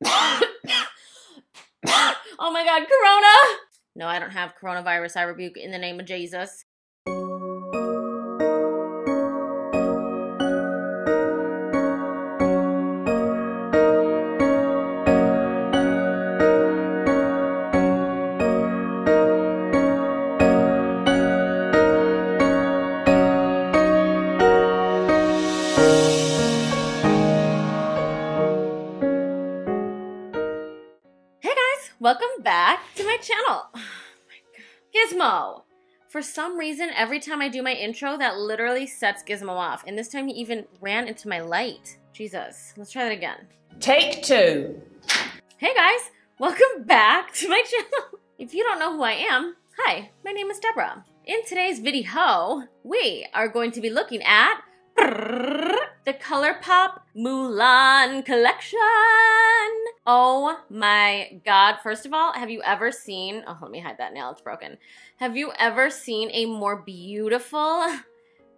oh my god, Corona! No, I don't have coronavirus. I rebuke in the name of Jesus. For some reason, every time I do my intro, that literally sets Gizmo off. And this time he even ran into my light. Jesus. Let's try that again. Take two. Hey guys, welcome back to my channel. If you don't know who I am, hi, my name is Debra. In today's video, we are going to be looking at the ColourPop Mulan collection. Oh my god. First of all, have you ever seen, oh, let me hide that nail, it's broken. Have you ever seen a more beautiful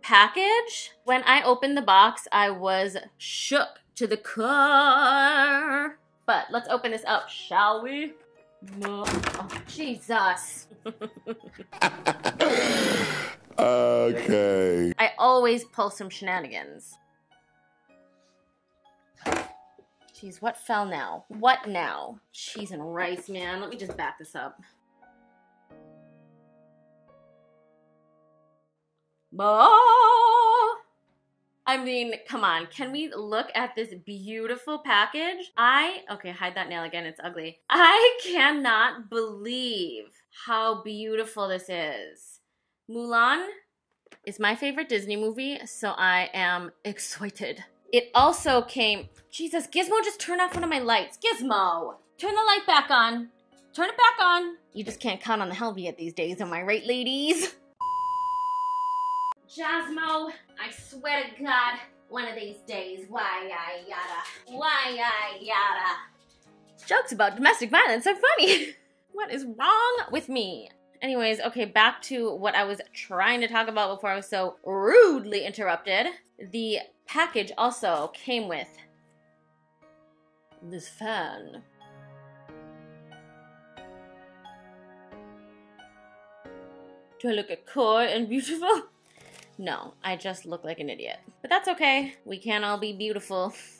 package? When I opened the box, I was shook to the core. But let's open this up, shall we? No. Oh, Jesus. Okay. I always pull some shenanigans. Jeez, what fell now? What now? Cheese and rice, man. Let me just back this up. Oh! I mean, come on. Can we look at this beautiful package? I, okay, hide that nail again. It's ugly. I cannot believe how beautiful this is. Mulan is my favorite Disney movie, so I am excited. It also came. Jesus, Gizmo just turned off one of my lights. Gizmo! Turn the light back on. Turn it back on. You just can't count on the Helviet these days, am I right, ladies? Jasmo, I swear to God, one of these days, why I yada, why I yada. Jokes about domestic violence are funny. what is wrong with me? Anyways, okay, back to what I was trying to talk about before I was so rudely interrupted. The package also came with this fan. Do I look cool and beautiful? No, I just look like an idiot. But that's okay. We can't all be beautiful.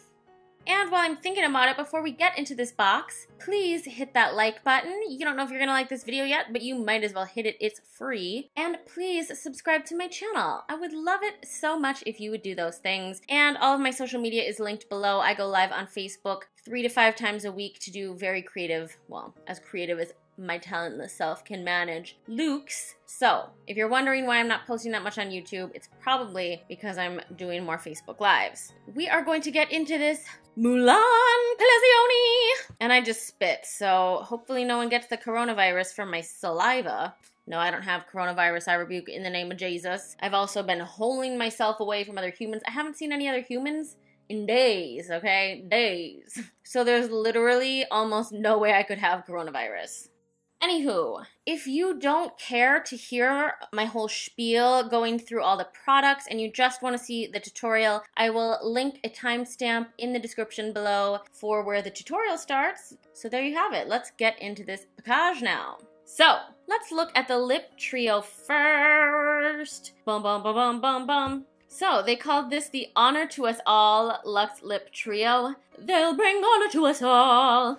And while I'm thinking about it, before we get into this box, please hit that like button. You don't know if you're gonna like this video yet, but you might as well hit it. It's free. And please subscribe to my channel. I would love it so much if you would do those things. And all of my social media is linked below. I go live on Facebook three to five times a week to do very creative, well, as creative as my talentless self can manage Luke's. So, if you're wondering why I'm not posting that much on YouTube, it's probably because I'm doing more Facebook Lives. We are going to get into this Mulan Palazioni! And I just spit, so hopefully no one gets the coronavirus from my saliva. No, I don't have coronavirus. I rebuke in the name of Jesus. I've also been holding myself away from other humans. I haven't seen any other humans in days, okay? Days. So there's literally almost no way I could have coronavirus. Anywho, if you don't care to hear my whole spiel going through all the products and you just want to see the tutorial, I will link a timestamp in the description below for where the tutorial starts. So there you have it. Let's get into this package now. So, let's look at the lip trio first. Bum bum bum bum bum bum. So, they called this the Honor to Us All Lux Lip Trio. They'll bring honor to us all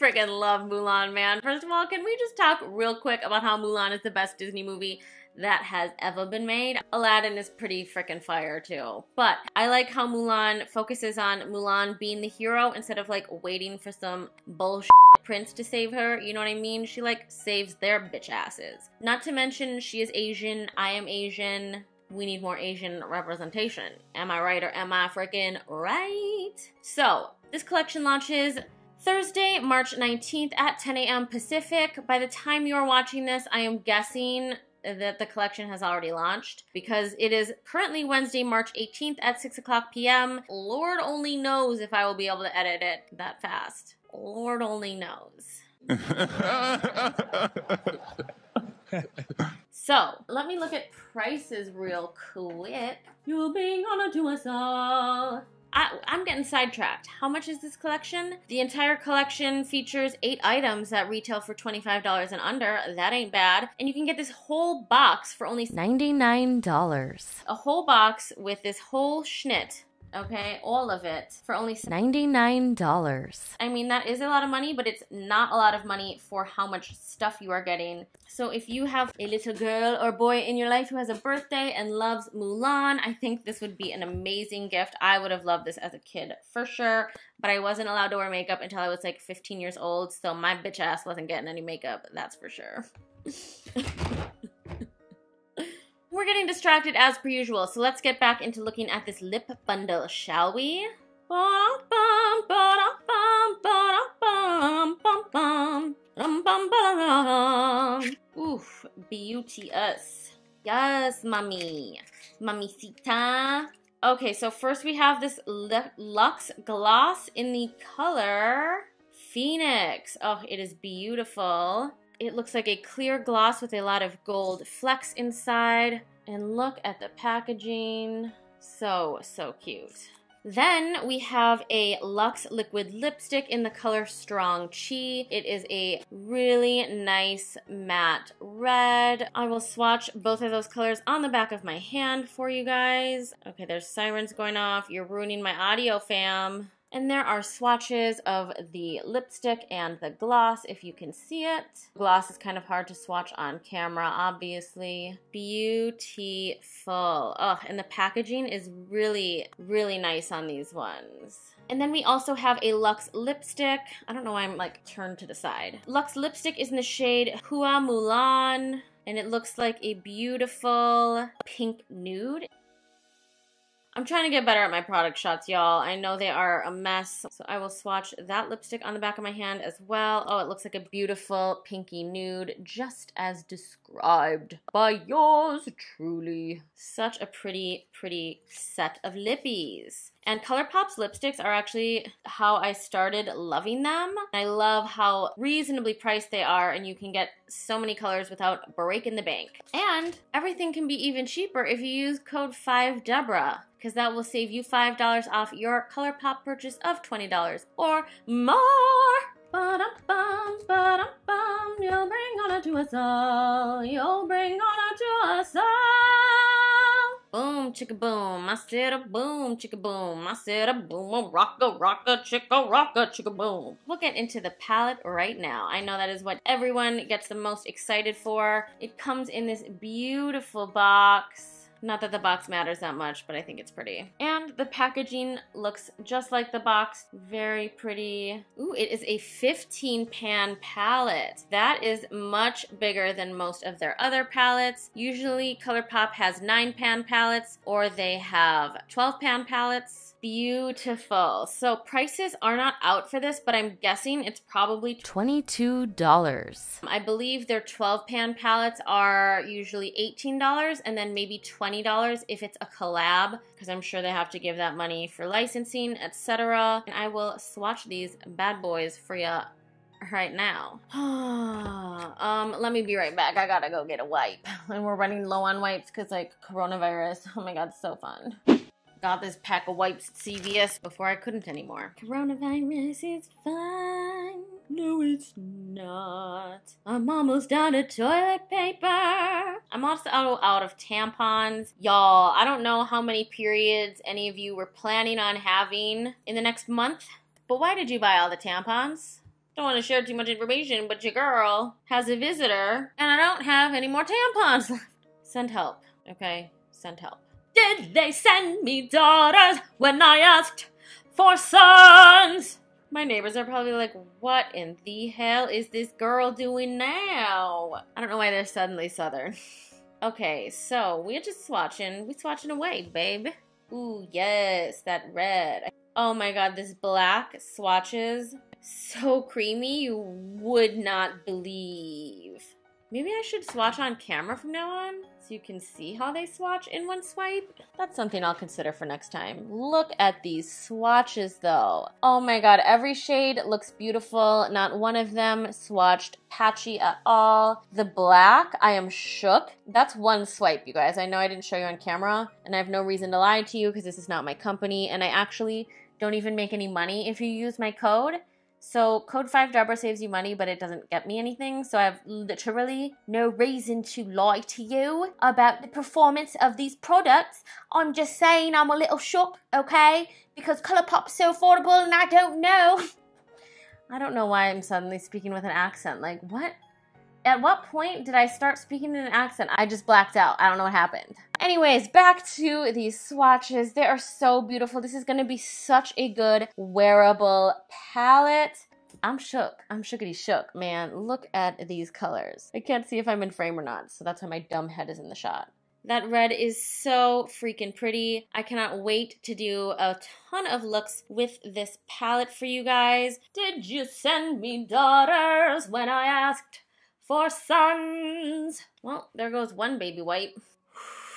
freaking love Mulan, man. First of all, can we just talk real quick about how Mulan is the best Disney movie that has ever been made? Aladdin is pretty freaking fire too. But I like how Mulan focuses on Mulan being the hero instead of like waiting for some bullshit prince to save her. You know what I mean? She like saves their bitch asses. Not to mention she is Asian, I am Asian. We need more Asian representation. Am I right or am I freaking right? So, this collection launches Thursday, March 19th at 10 a.m. Pacific. By the time you are watching this, I am guessing that the collection has already launched because it is currently Wednesday, March 18th at 6 o'clock p.m. Lord only knows if I will be able to edit it that fast. Lord only knows. so, let me look at prices real quick. You're being honored to us all. I, I'm getting sidetracked. How much is this collection? The entire collection features eight items that retail for $25 and under. That ain't bad. And you can get this whole box for only $99. a whole box with this whole schnit. Okay, all of it for only $99. I mean, that is a lot of money, but it's not a lot of money for how much stuff you are getting. So, if you have a little girl or boy in your life who has a birthday and loves Mulan, I think this would be an amazing gift. I would have loved this as a kid for sure, but I wasn't allowed to wear makeup until I was like 15 years old, so my bitch ass wasn't getting any makeup, that's for sure. We're getting distracted as per usual, so let's get back into looking at this lip bundle, shall we? Oof, beauteous. Yes, mommy. Mamacita. Okay, so first we have this Lu- Luxe Gloss in the color Phoenix. Oh, it is beautiful. It looks like a clear gloss with a lot of gold flecks inside. And look at the packaging. So, so cute. Then we have a Luxe liquid lipstick in the color Strong Chi. It is a really nice matte red. I will swatch both of those colors on the back of my hand for you guys. Okay, there's sirens going off. You're ruining my audio, fam. And there are swatches of the lipstick and the gloss if you can see it. Gloss is kind of hard to swatch on camera, obviously. Beautiful. Oh, and the packaging is really, really nice on these ones. And then we also have a Luxe lipstick. I don't know why I'm like turned to the side. Luxe lipstick is in the shade Hua Mulan. And it looks like a beautiful pink nude. I'm trying to get better at my product shots, y'all. I know they are a mess, so I will swatch that lipstick on the back of my hand as well. Oh, it looks like a beautiful pinky nude, just as described by yours truly. Such a pretty, pretty set of lippies. And ColourPop's lipsticks are actually how I started loving them. I love how reasonably priced they are, and you can get so many colors without breaking the bank. And everything can be even cheaper if you use code 5Debra because that will save you $5 off your ColourPop purchase of $20 or more. Ba-dum-bum, ba-dum-bum, you'll bring honor to us all. You'll bring honor to us all. Boom, chicka boom. I said a boom, chicka boom. I said a boom, a rocka, rocka, chicka, rocka, chicka boom. We'll get into the palette right now. I know that is what everyone gets the most excited for. It comes in this beautiful box. Not that the box matters that much, but I think it's pretty. And the packaging looks just like the box. Very pretty. Ooh, it is a 15 pan palette. That is much bigger than most of their other palettes. Usually ColourPop has 9 pan palettes or they have 12 pan palettes. Beautiful. So prices are not out for this, but I'm guessing it's probably $22. I believe their 12 pan palettes are usually $18 and then maybe $20 if it's a collab because I'm sure they have to give that money for licensing, etc. And I will swatch these bad boys for you right now. um, let me be right back. I gotta go get a wipe. And we're running low on wipes because like coronavirus. Oh my god, so fun. Got this pack of wipes at CVS before I couldn't anymore. Coronavirus is fine. No, it's not. I'm almost out of toilet paper. I'm also out, out of tampons. Y'all, I don't know how many periods any of you were planning on having in the next month, but why did you buy all the tampons? Don't want to share too much information, but your girl has a visitor, and I don't have any more tampons left. Send help, okay? Send help. Did they send me daughters when I asked for sons? My neighbors are probably like, what in the hell is this girl doing now? I don't know why they're suddenly southern. okay, so we're just swatching. We swatching away, babe. Ooh, yes, that red. Oh my god, this black swatches so creamy you would not believe. Maybe I should swatch on camera from now on so you can see how they swatch in one swipe. That's something I'll consider for next time. Look at these swatches though. Oh my god, every shade looks beautiful. Not one of them swatched patchy at all. The black, I am shook. That's one swipe, you guys. I know I didn't show you on camera and I have no reason to lie to you because this is not my company and I actually don't even make any money if you use my code. So code 5 Debra saves you money, but it doesn't get me anything. So I have literally no reason to lie to you about the performance of these products. I'm just saying I'm a little shook, okay? Because Colourpop's so affordable and I don't know. I don't know why I'm suddenly speaking with an accent. Like, what? At what point did I start speaking in an accent? I just blacked out. I don't know what happened. Anyways, back to these swatches. They are so beautiful. This is going to be such a good wearable palette. I'm shook. I'm shookity shook, man. Look at these colors. I can't see if I'm in frame or not, so that's why my dumb head is in the shot. That red is so freaking pretty. I cannot wait to do a ton of looks with this palette for you guys. Did you send me daughters when I asked for sons? Well, there goes one baby wipe.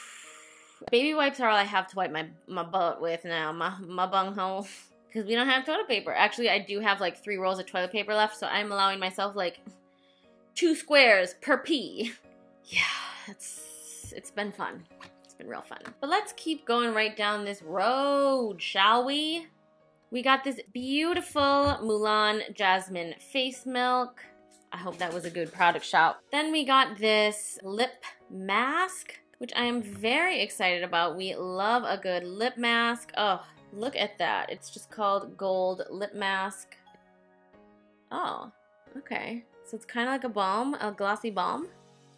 baby wipes are all I have to wipe my, my butt with now, my, my bunghole. Because we don't have toilet paper. Actually, I do have like three rolls of toilet paper left, so I'm allowing myself like two squares per pee. Yeah, it's it's been fun. It's been real fun. But let's keep going right down this road, shall we? We got this beautiful Mulan Jasmine face milk. I hope that was a good product shout. Then we got this lip mask, which I am very excited about. We love a good lip mask. Oh, look at that. It's just called Gold Lip Mask. Oh, okay. So it's kind of like a balm, a glossy balm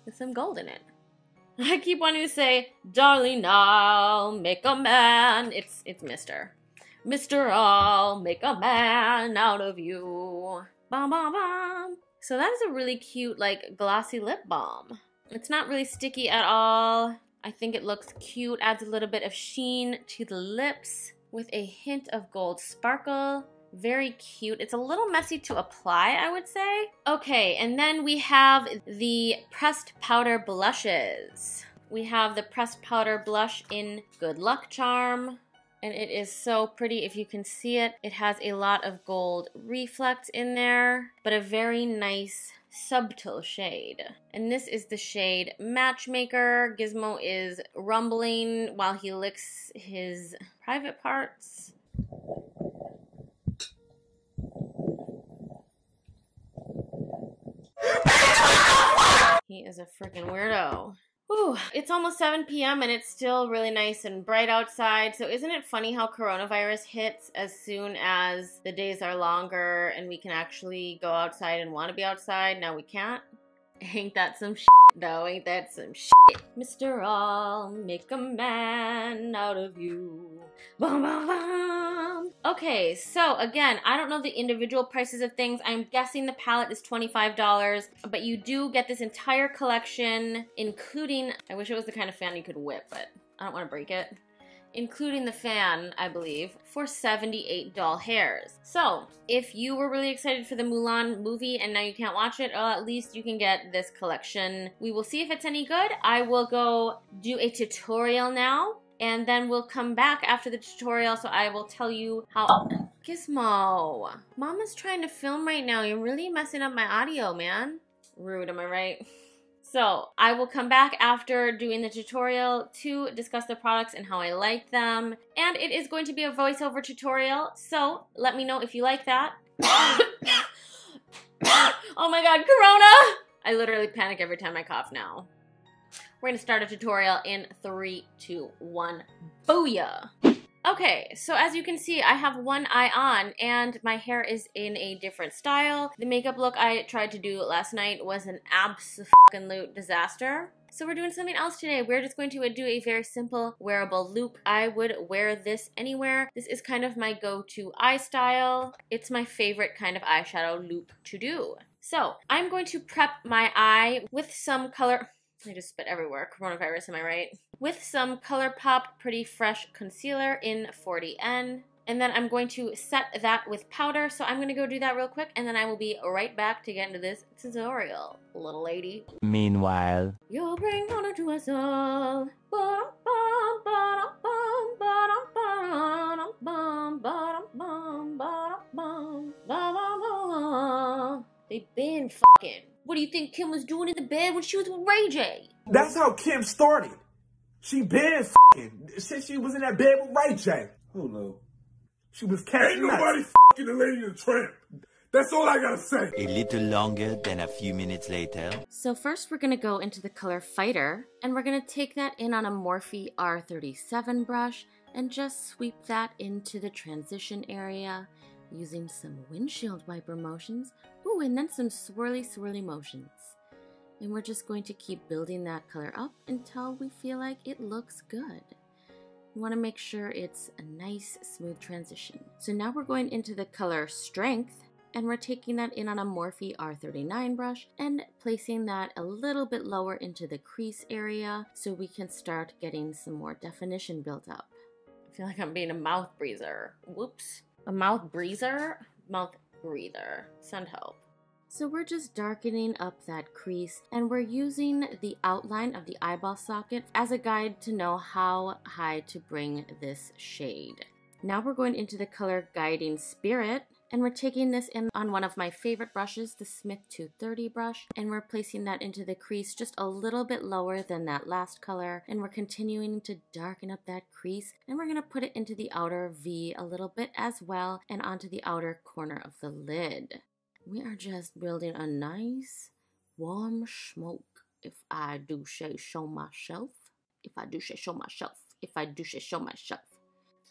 with some gold in it. I keep wanting to say, darling, I'll make a man. It's it's Mister. Mister, I'll make a man out of you. Bum, bum, bum. So that is a really cute, like, glossy lip balm. It's not really sticky at all. I think it looks cute, adds a little bit of sheen to the lips with a hint of gold sparkle. Very cute. It's a little messy to apply, I would say. Okay, and then we have the pressed powder blushes. We have the pressed powder blush in Good Luck Charm. And it is so pretty if you can see it. It has a lot of gold reflect in there, but a very nice subtle shade. And this is the shade Matchmaker. Gizmo is rumbling while he licks his private parts. He is a freaking weirdo. Whew, it's almost 7 p.m. and it's still really nice and bright outside. So, isn't it funny how coronavirus hits as soon as the days are longer and we can actually go outside and want to be outside? Now we can't. Ain't that some shit, though? Ain't that some shit? Mr. I'll make a man out of you. Bum, bum, bum. Okay, so again, I don't know the individual prices of things. I'm guessing the palette is $25, but you do get this entire collection, including, I wish it was the kind of fan you could whip, but I don't want to break it including the fan, I believe, for 78 doll hairs. So, if you were really excited for the Mulan movie and now you can't watch it, well, at least you can get this collection. We will see if it's any good. I will go do a tutorial now, and then we'll come back after the tutorial, so I will tell you how... Gizmo, Mama's trying to film right now. You're really messing up my audio, man. Rude, am I right? So I will come back after doing the tutorial to discuss the products and how I like them. And it is going to be a voiceover tutorial, so let me know if you like that. oh my god, Corona! I literally panic every time I cough now. We're gonna start a tutorial in three, two, one, booyah! Okay, so as you can see, I have one eye on and my hair is in a different style. The makeup look I tried to do last night was an absolute disaster. So we're doing something else today. We're just going to do a very simple wearable loop. I would wear this anywhere. This is kind of my go-to eye style. It's my favorite kind of eyeshadow loop to do. So I'm going to prep my eye with some color. I just spit everywhere. Coronavirus, am I right? With some ColourPop Pretty Fresh Concealer in 40N. And then I'm going to set that with powder. So I'm going to go do that real quick. And then I will be right back to get into this tutorial, little lady. Meanwhile, You'll bring honor to us all. Ba-dum-bum, ba-dum-bum, ba-dum-bum, ba-dum-bum, ba-dum-bum, ba-dum-bum, ba-dum-bum. They been fucking. What do you think Kim was doing in the bed when she was with Ray J? That's how Kim started. She been fucking since she was in that bed with Ray J. Who knew? She was catching Ain't nobody fucking the lady in the tramp. That's all I gotta say. a little longer than a few minutes later. So first we're gonna go into the color Fighter, and we're gonna take that in on a Morphe R37 brush and just sweep that into the transition area using some windshield wiper motions. Ooh, and then some swirly swirly motions. And we're just going to keep building that color up until we feel like it looks good. We want to make sure it's a nice smooth transition. So now we're going into the color Strength and we're taking that in on a Morphe R39 brush and placing that a little bit lower into the crease area so we can start getting some more definition built up. I feel like I'm being a mouth breather. Whoops. A mouth breather? Mouth breather. Send help. So we're just darkening up that crease and we're using the outline of the eyeball socket as a guide to know how high to bring this shade. Now we're going into the color Guiding Spirit and we're taking this in on one of my favorite brushes, the Smith 230 brush, and we're placing that into the crease just a little bit lower than that last color. And we're continuing to darken up that crease, and we're gonna put it into the outer V a little bit as well, and onto the outer corner of the lid. We are just building a nice warm smoke, if I do say show myself. If I do say show myself. If I do say show myself.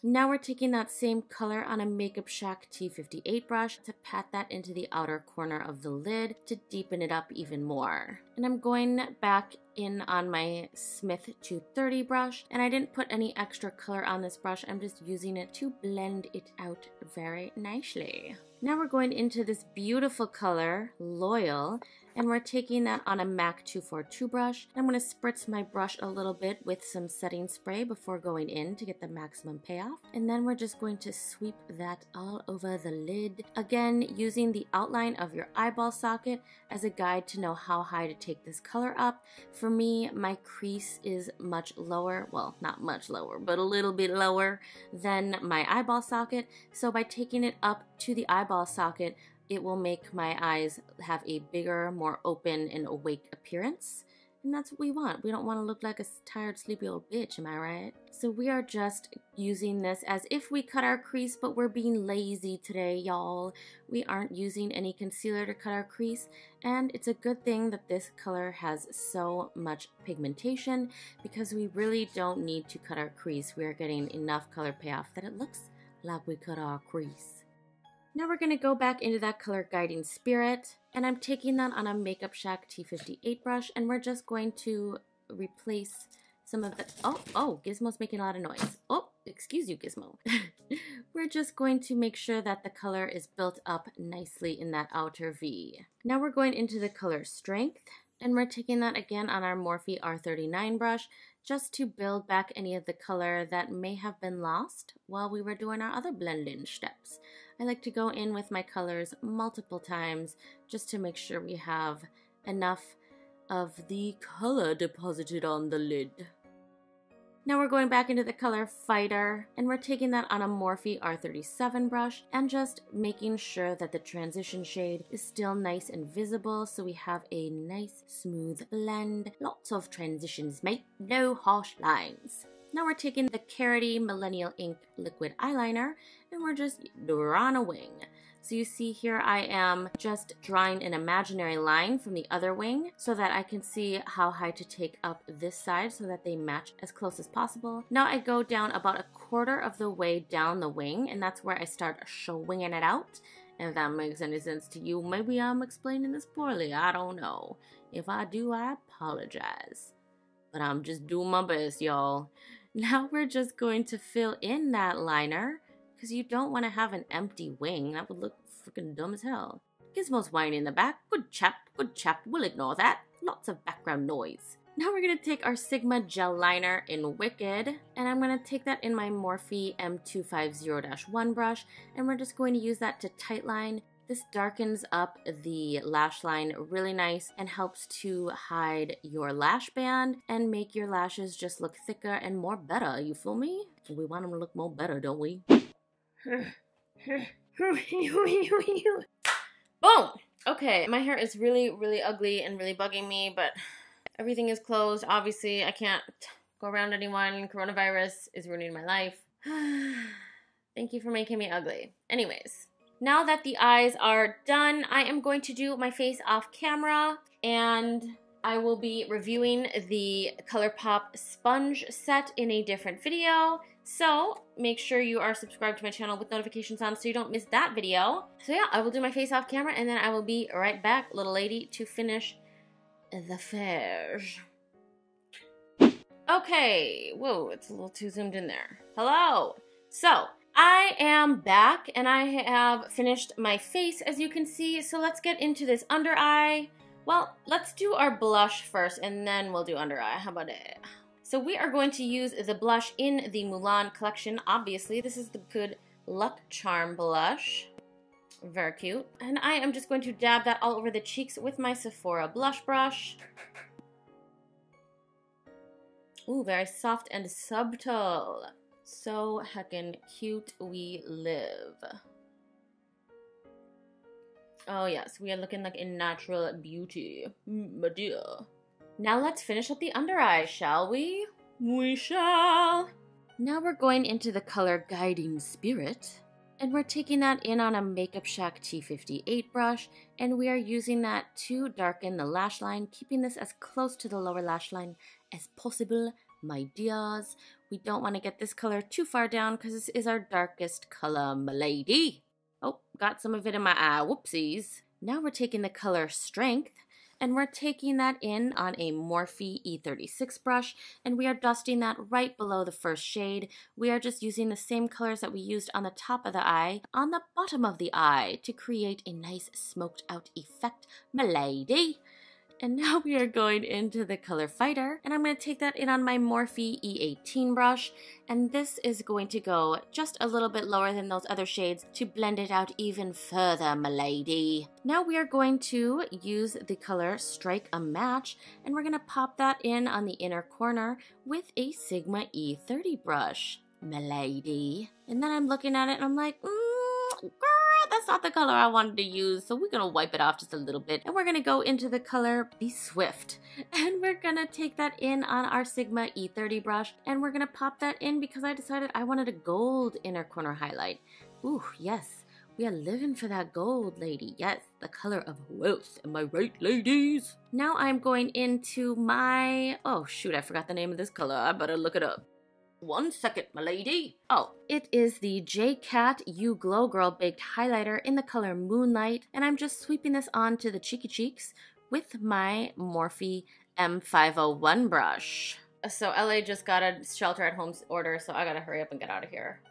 Now we're taking that same color on a Makeup Shack T58 brush to pat that into the outer corner of the lid to deepen it up even more. And I'm going back in on my Smith 230 brush and I didn't put any extra color on this brush. I'm just using it to blend it out very nicely. Now we're going into this beautiful color, Loyal, and we're taking that on a MAC 242 brush. I'm going to spritz my brush a little bit with some setting spray before going in to get the maximum payoff. And then we're just going to sweep that all over the lid. Again, using the outline of your eyeball socket as a guide to know how high to take this color up. For me, my crease is much lower, well, not much lower, but a little bit lower than my eyeball socket. So by taking it up to the eyeball socket, it will make my eyes have a bigger, more open and awake appearance. And that's what we want. We don't want to look like a tired, sleepy old bitch, am I right? So we are just using this as if we cut our crease, but we're being lazy today, y'all. We aren't using any concealer to cut our crease, and it's a good thing that this color has so much pigmentation because we really don't need to cut our crease. We are getting enough color payoff that it looks like we cut our crease. Now we're going to go back into that color Guiding Spirit, and I'm taking that on a Makeup Shack T58 brush, and we're just going to replace some of the... Oh, oh, Gizmo's making a lot of noise. Oh, excuse you, Gizmo. we're just going to make sure that the color is built up nicely in that outer V. Now we're going into the color Strength, and we're taking that again on our Morphe R39 brush, just to build back any of the color that may have been lost while we were doing our other blend-in steps. I like to go in with my colors multiple times just to make sure we have enough of the color deposited on the lid. Now we're going back into the color Fighter and we're taking that on a Morphe R37 brush and just making sure that the transition shade is still nice and visible so we have a nice smooth blend. Lots of transitions mate, no harsh lines. Now we're taking the Carity Millennial Ink Liquid Eyeliner and we're just drawing a wing. So you see here I am just drawing an imaginary line from the other wing so that I can see how high to take up this side so that they match as close as possible. Now I go down about a quarter of the way down the wing and that's where I start showing it out. If that makes any sense to you, maybe I'm explaining this poorly, I don't know. If I do, I apologize. But I'm just doing my best, y'all. Now we're just going to fill in that liner because you don't want to have an empty wing. That would look freaking dumb as hell. Gizmo's whining in the back. Good chap, good chap. We'll ignore that. Lots of background noise. Now we're gonna take our Sigma gel liner in Wicked, and I'm gonna take that in my Morphe M250-1 brush, and we're just going to use that to tightline. This darkens up the lash line really nice and helps to hide your lash band and make your lashes just look thicker and more better, you feel me? We want them to look more better, don't we? Boom! Okay, my hair is really, really ugly and really bugging me, but everything is closed. Obviously, I can't go around anyone. Coronavirus is ruining my life. Thank you for making me ugly. Anyways, now that the eyes are done, I am going to do my face off camera and I will be reviewing the ColourPop sponge set in a different video. So make sure you are subscribed to my channel with notifications on so you don't miss that video. So yeah, I will do my face off camera and then I will be right back, little lady, to finish the fage. Okay, whoa, it's a little too zoomed in there. Hello. So, I am back and I have finished my face as you can see. So let's get into this under eye. Well, let's do our blush first and then we'll do under eye. How about it? So we are going to use the blush in the Mulan collection. Obviously, this is the Good Luck Charm blush. Very cute. And I am just going to dab that all over the cheeks with my Sephora blush brush. Ooh, very soft and subtle. So heckin' cute we live. Oh yes, we are looking like a natural beauty. Mm, my dear. Now let's finish up the under eye, shall we? We shall. Now we're going into the color Guiding Spirit. And we're taking that in on a Makeup Shack T58 brush, and we are using that to darken the lash line, keeping this as close to the lower lash line as possible, my dears. We don't want to get this color too far down because this is our darkest color, milady. Oh, got some of it in my eye, whoopsies. Now we're taking the color Strength, and we're taking that in on a Morphe E36 brush and we are dusting that right below the first shade. We are just using the same colors that we used on the top of the eye on the bottom of the eye to create a nice smoked out effect, milady. And now we are going into the color fighter and I'm going to take that in on my Morphe E18 brush and this is going to go just a little bit lower than those other shades to blend it out even further, milady. Now we are going to use the color Strike a Match and we're going to pop that in on the inner corner with a Sigma E30 brush, milady. And then I'm looking at it and I'm like, mm, girl, that's not the color I wanted to use. So we're gonna wipe it off just a little bit. And we're gonna go into the color Be Swift. And we're gonna take that in on our Sigma E30 brush. And we're gonna pop that in because I decided I wanted a gold inner corner highlight. Ooh, yes. We are living for that gold, lady. Yes, the color of wealth. Am I right, ladies? Now I'm going into my... Oh, shoot, I forgot the name of this color. I better look it up. One second, my lady. Oh, it is the J-Cat You Glow Girl Baked Highlighter in the color Moonlight, and I'm just sweeping this onto the cheeky cheeks with my Morphe M501 brush. Uh, so LA just got a shelter at home order, so I gotta hurry up and get out of here.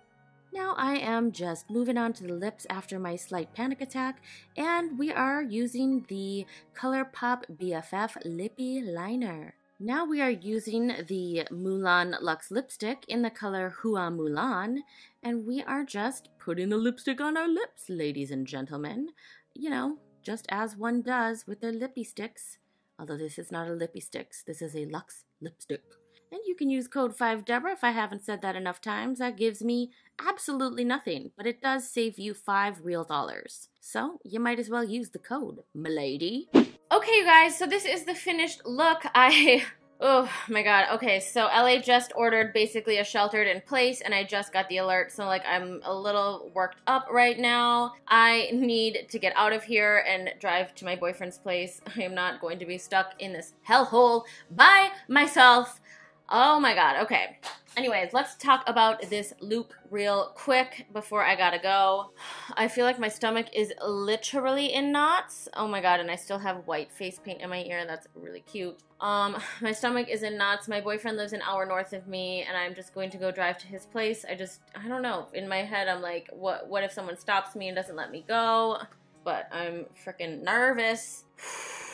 Now I am just moving on to the lips after my slight panic attack, and we are using the ColourPop BFF Lippy Liner. Now we are using the Mulan Luxe lipstick in the color Hua Mulan, and we are just putting the lipstick on our lips, ladies and gentlemen. You know, just as one does with their lippy sticks. Although this is not a lippy sticks, this is a Luxe lipstick. And you can use code 5Debra if I haven't said that enough times. That gives me absolutely nothing, but it does save you five real dollars. So you might as well use the code, milady. Okay, you guys, so this is the finished look. I. Oh my god. Okay, so LA just ordered basically a sheltered in place, and I just got the alert, so like I'm a little worked up right now. I need to get out of here and drive to my boyfriend's place. I am not going to be stuck in this hellhole by myself. Oh my god, okay. Anyways, let's talk about this look real quick before I gotta go. I feel like my stomach is literally in knots. Oh my god, and I still have white face paint in my ear. That's really cute. Um, my stomach is in knots. My boyfriend lives an hour north of me, and I'm just going to go drive to his place. I just, I don't know. In my head, I'm like, what, what if someone stops me and doesn't let me go? But I'm freaking nervous.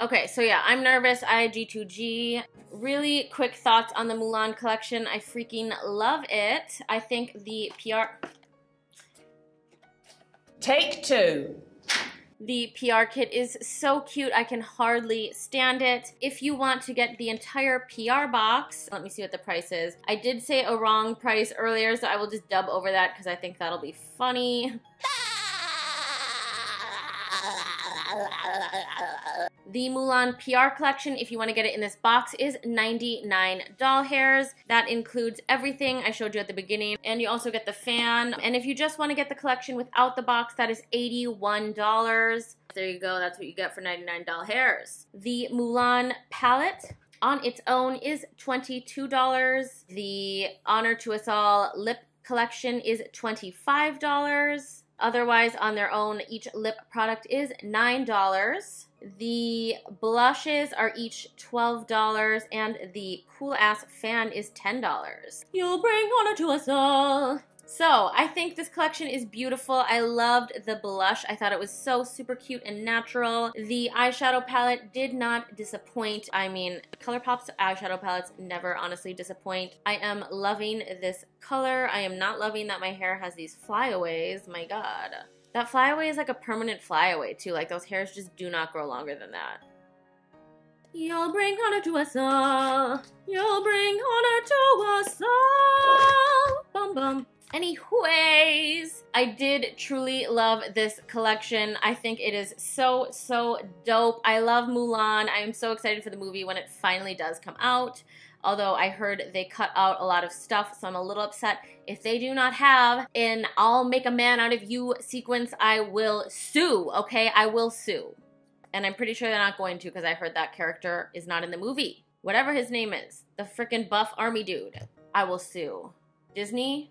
Okay, so yeah, I'm nervous. I G2G. Really quick thoughts on the Mulan collection. I freaking love it. I think the PR Take two. The PR kit is so cute, I can hardly stand it. If you want to get the entire PR box, let me see what the price is. I did say a wrong price earlier, so I will just dub over that because I think that'll be funny. The Mulan PR collection, if you want to get it in this box, is 99 doll hairs. That includes everything I showed you at the beginning, and you also get the fan. And if you just want to get the collection without the box, that is $81. There you go, that's what you get for 99 doll hairs. The Mulan palette on its own is $22. The Honor to Us All lip collection is $25. Otherwise, on their own, each lip product is $9. The blushes are each $12 and the cool ass fan is $10. You'll bring honor to us all. So, I think this collection is beautiful. I loved the blush. I thought it was so super cute and natural. The eyeshadow palette did not disappoint. I mean, ColourPop's eyeshadow palettes never honestly disappoint. I am loving this color. I am not loving that my hair has these flyaways. My god. That flyaway is like a permanent flyaway too. Like those hairs just do not grow longer than that. You'll bring honor to us all. You'll bring honor to us all. Bum bum. Anyways, I did truly love this collection. I think it is so, so dope. I love Mulan. I am so excited for the movie when it finally does come out. Although I heard they cut out a lot of stuff, so I'm a little upset. If they do not have an I'll make a man out of you sequence, I will sue, okay? I will sue. And I'm pretty sure they're not going to because I heard that character is not in the movie. Whatever his name is, the freaking buff army dude, I will sue. Disney,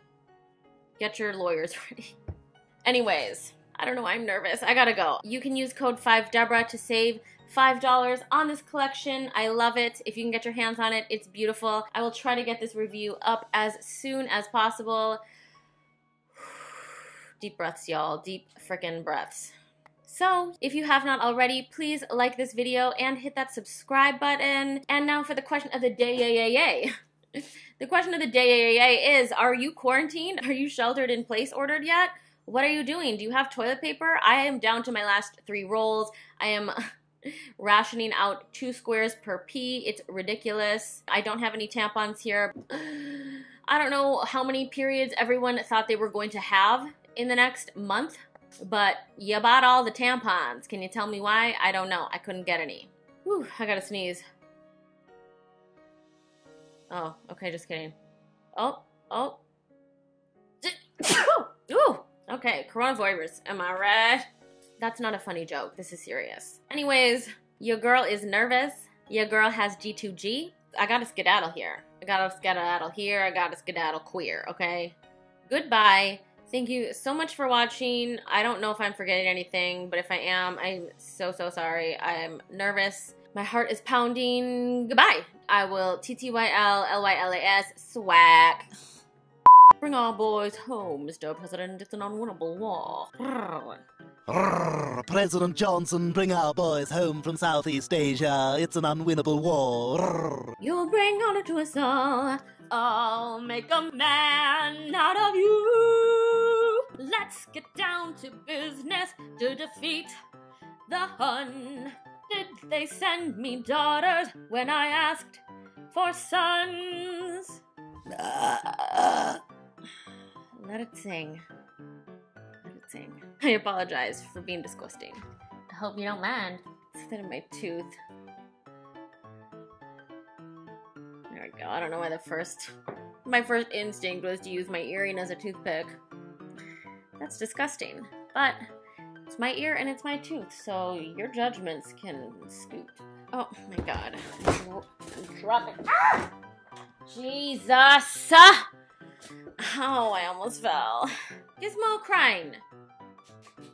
Get your lawyers ready. Anyways, I don't know I'm nervous. I gotta go. You can use code 5Debra to save $5 on this collection. I love it. If you can get your hands on it, it's beautiful. I will try to get this review up as soon as possible. Deep breaths, y'all. Deep freaking breaths. So, if you have not already, please like this video and hit that subscribe button. And now for the question of the day, yay, yay, yay. The question of the day is Are you quarantined? Are you sheltered in place ordered yet? What are you doing? Do you have toilet paper? I am down to my last three rolls. I am rationing out two squares per pee. It's ridiculous. I don't have any tampons here. I don't know how many periods everyone thought they were going to have in the next month, but you bought all the tampons. Can you tell me why? I don't know. I couldn't get any. Whew, I gotta sneeze. Oh, okay, just kidding. Oh, oh. Ooh, okay, coronavirus. Am I right? That's not a funny joke. This is serious. Anyways, your girl is nervous. Your girl has G2G. I gotta skedaddle here. I gotta skedaddle here. I gotta skedaddle queer, okay? Goodbye. Thank you so much for watching. I don't know if I'm forgetting anything, but if I am, I'm so, so sorry. I'm nervous. My heart is pounding. Goodbye. I will TTYL swag. Bring our boys home, Mr. President. It's an unwinnable war. President Johnson, bring our boys home from Southeast Asia. It's an unwinnable war. You'll bring honor to us all. I'll make a man out of you. Let's get down to business to defeat the Hun did they send me daughters when I asked for sons? Let it sing. Let it sing. I apologize for being disgusting. I hope you don't mind. It's in my tooth. There we go. I don't know why the first. My first instinct was to use my earring as a toothpick. That's disgusting. But it's my ear and it's my tooth, so your judgments can scoot. Oh my god. Drop it. Ah! Jesus! Oh, I almost fell. Gizmo crying.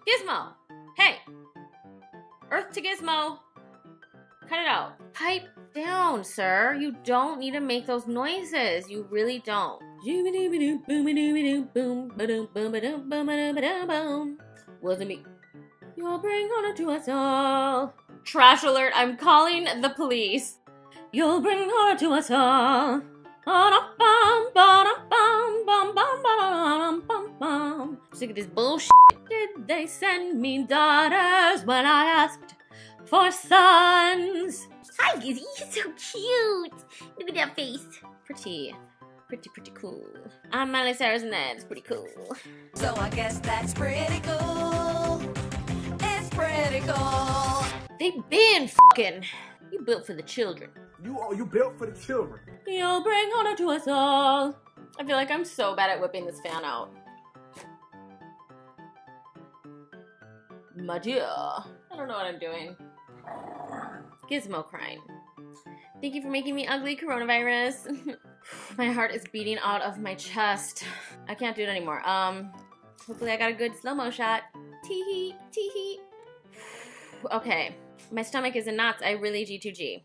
Gizmo! Hey! Earth to Gizmo! Cut it out. Pipe down, sir. You don't need to make those noises. You really don't. Wasn't me. You'll bring honor to us all. Trash alert, I'm calling the police. You'll bring horror to us all. Sick of this bullshit. Did they send me daughters when I asked for sons? Hi, Gizzy. You're so cute. Look at that face. Pretty. Pretty, pretty cool. I'm Miley Cyrus, and that's pretty cool. So I guess that's pretty cool. It's pretty cool. They been fucking. You built for the children. You all, you built for the children. You'll bring honor to us all. I feel like I'm so bad at whipping this fan out. My dear. I don't know what I'm doing. Gizmo crying. Thank you for making me ugly, coronavirus. my heart is beating out of my chest. I can't do it anymore. Um, hopefully I got a good slow-mo shot. Tee hee, tee hee. Okay, my stomach is in knots. I really G2G.